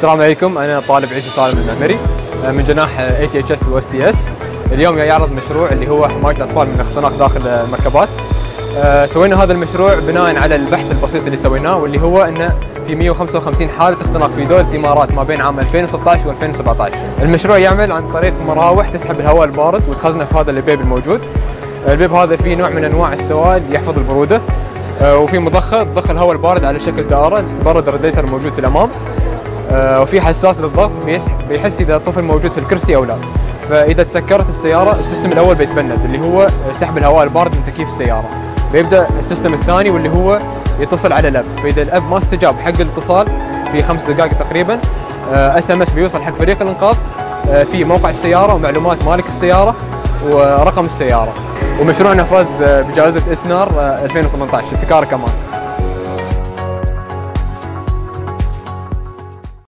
السلام عليكم. أنا طالب عيسى سالم المعمري آه، من جناح اي تي اتش اس واس تي اس اليوم جاي أعرض مشروع اللي هو حماية الأطفال من الاختناق داخل المركبات. آه، سوينا هذا المشروع بناء على البحث البسيط اللي سويناه واللي هو إنه في 155 حالة اختناق في دول الامارات ما بين عام 2016 و2017 المشروع يعمل عن طريق مراوح تسحب الهواء البارد وتخزنه في هذا ال pipe الموجود. ال pipe هذا فيه نوع من أنواع السوائل يحفظ البرودة. آه، وفي مضخة تضخ الهواء البارد على شكل دائرة تبرد الراديتر الموجود في الأمام. آه، وفي حساس للضغط بيحس إذا الطفل موجود في الكرسي أو لا. فإذا تسكرت السيارة ال system الأول بيتبند اللي هو سحب الهواء البارد من تكييف السيارة. بيبدأ ال system الثاني واللي هو يتصل على الأب. فإذا الأب ما استجاب حق الاتصال في خمس دقائق تقريبا SMS بيوصل حق فريق الإنقاذ آه، في موقع السيارة ومعلومات مالك السيارة ورقم السيارة. ومشروعنا فاز آه، بجائزة إسنار آه، 2018 ابتكار كمان.